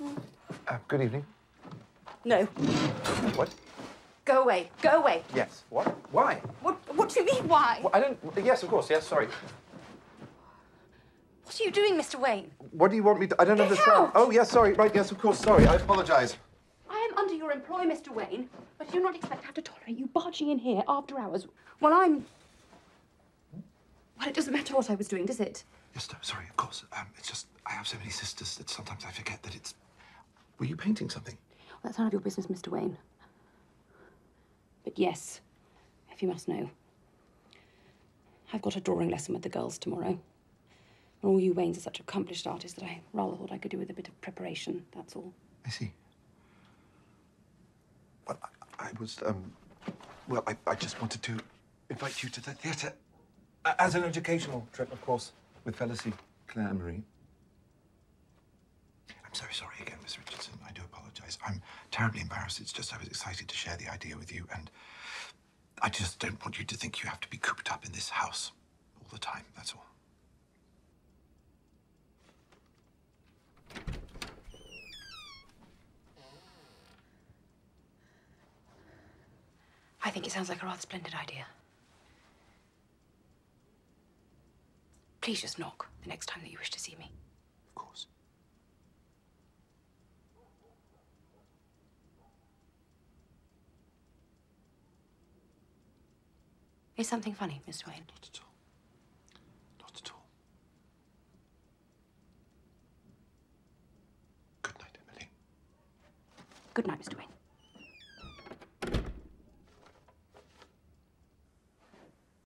Uh, good evening. No. What? Go away. Go away. Yes. What? Why? What, what do you mean, why? Well, I don't. Yes, of course. Yes. Sorry. What are you doing, Mr. Wain? What do you want me to? I don't Get understand. out! Oh, yes. Sorry. Right. Yes, of course. Sorry. I apologise. I am under your employ, Mr. Wain, but I do not expect to have to tolerate you barging in here after hours while I'm. Well, it doesn't matter what I was doing, does it? Yes. No, sorry. Of course. Um, it's just I have so many sisters that sometimes I forget that it's. Were you painting something? Well, that's none of your business, Mr. Wain. But yes, if you must know, I've got a drawing lesson with the girls tomorrow. And all you Wains are such accomplished artists that I rather thought I could do with a bit of preparation, that's all. I see. Well, I, I was, um, well, I, I just wanted to invite you to the theatre. As an educational trip, of course, with Felicity, Claire and Marie. Sorry again, Miss Richardson. I do apologize. I'm terribly embarrassed. It's just I was excited to share the idea with you, and I just don't want you to think you have to be cooped up in this house all the time. That's all. I think it sounds like a rather splendid idea. Please just knock the next time that you wish to see me. Is something funny, Miss Wain? Not at all. Not at all. Good night, Emily. Good night, Mr. Wain.